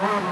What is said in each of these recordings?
Wow.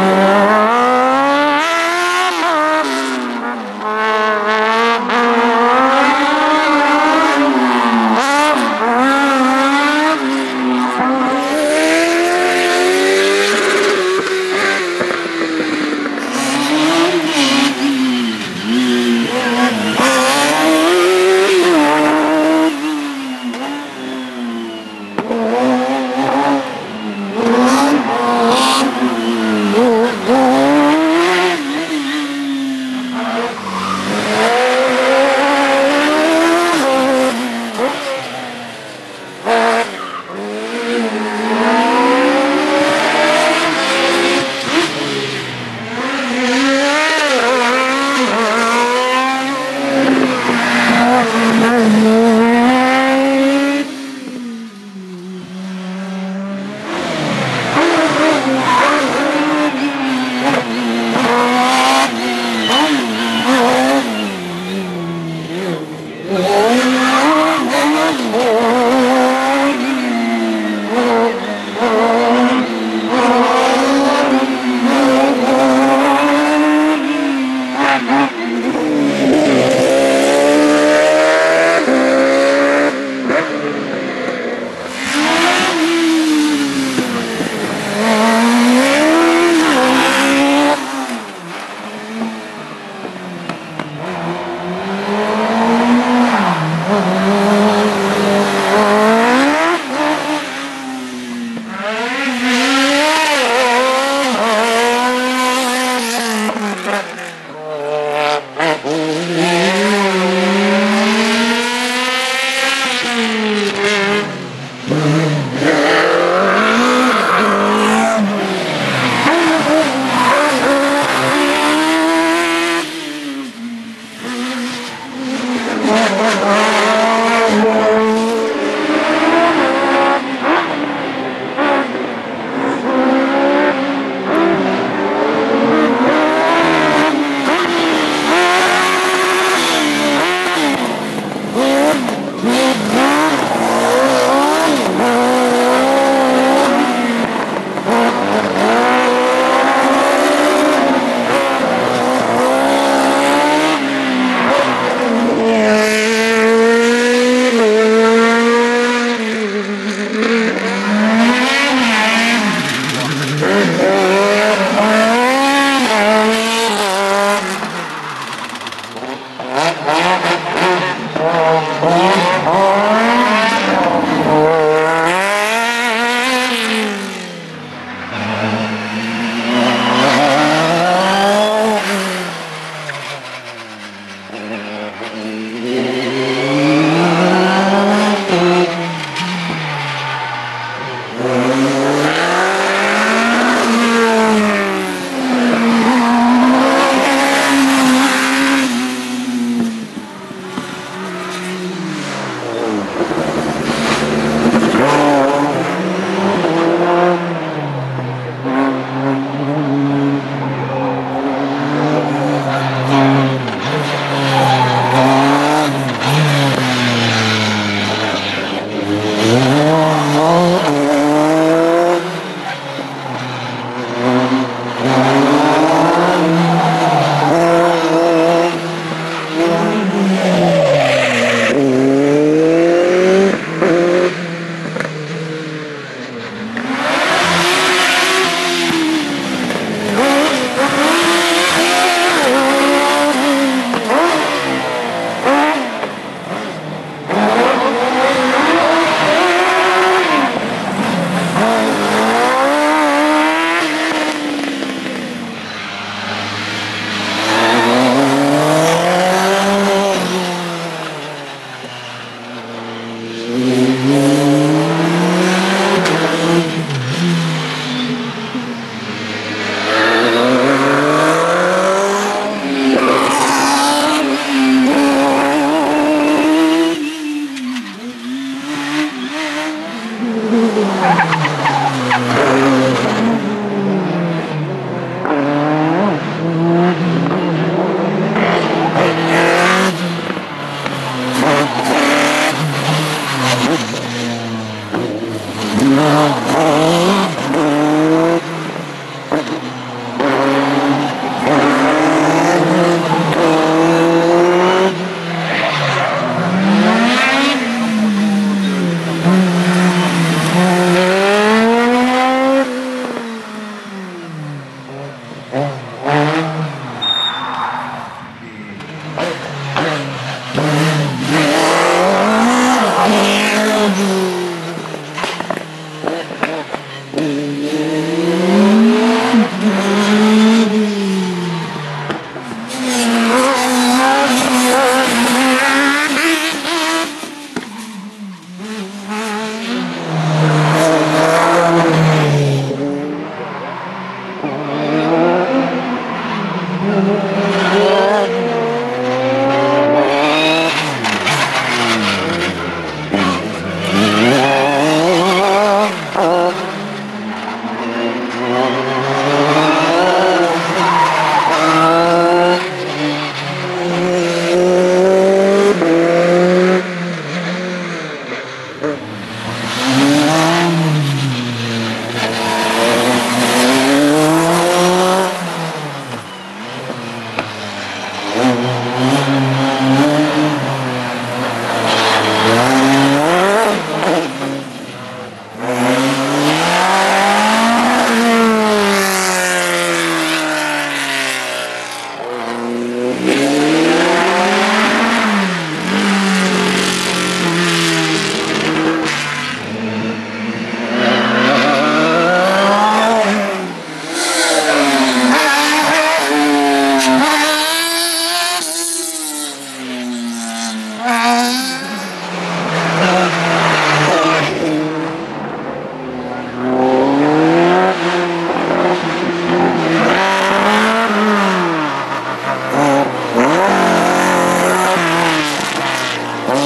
Oh.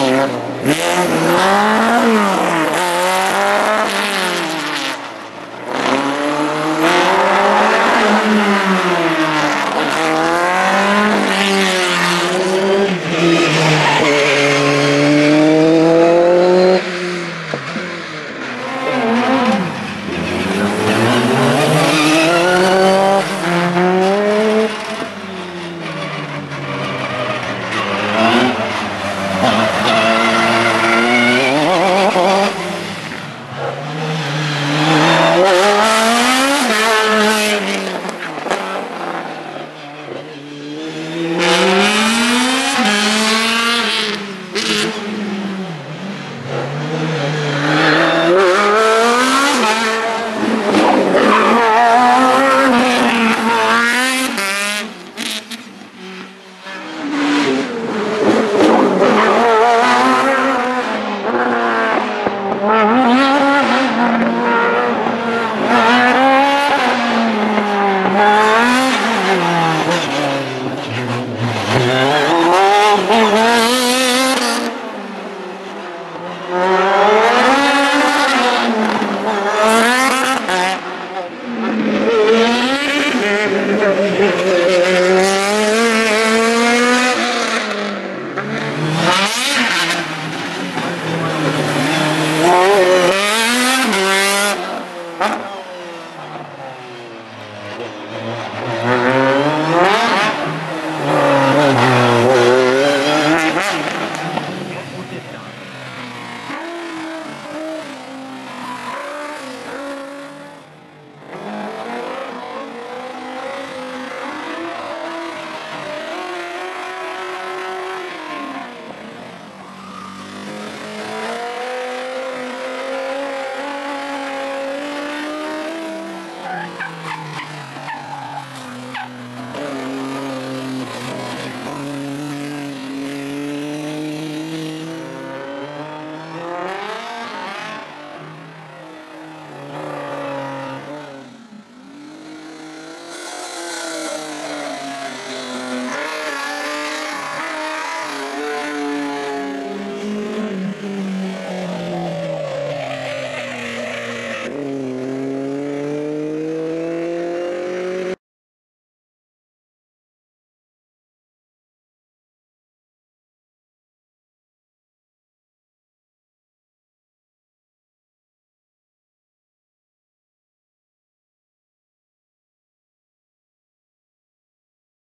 Yeah.